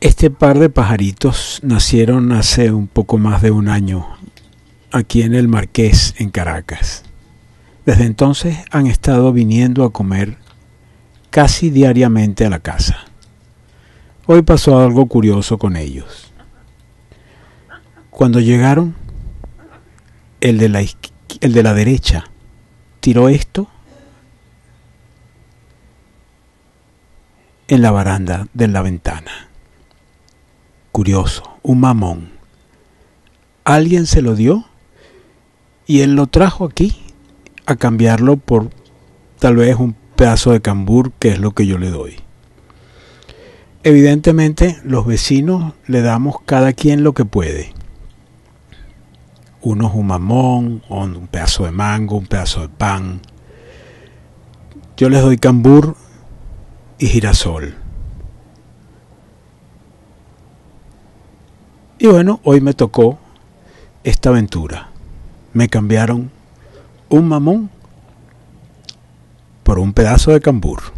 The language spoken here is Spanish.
Este par de pajaritos nacieron hace un poco más de un año aquí en el Marqués, en Caracas. Desde entonces han estado viniendo a comer casi diariamente a la casa. Hoy pasó algo curioso con ellos. Cuando llegaron, el de la, el de la derecha tiró esto en la baranda de la ventana. Curioso, un mamón. Alguien se lo dio y él lo trajo aquí a cambiarlo por tal vez un pedazo de cambur que es lo que yo le doy. Evidentemente los vecinos le damos cada quien lo que puede. Uno es un mamón, un pedazo de mango, un pedazo de pan. Yo les doy cambur y girasol. Y bueno, hoy me tocó esta aventura. Me cambiaron un mamón por un pedazo de cambur.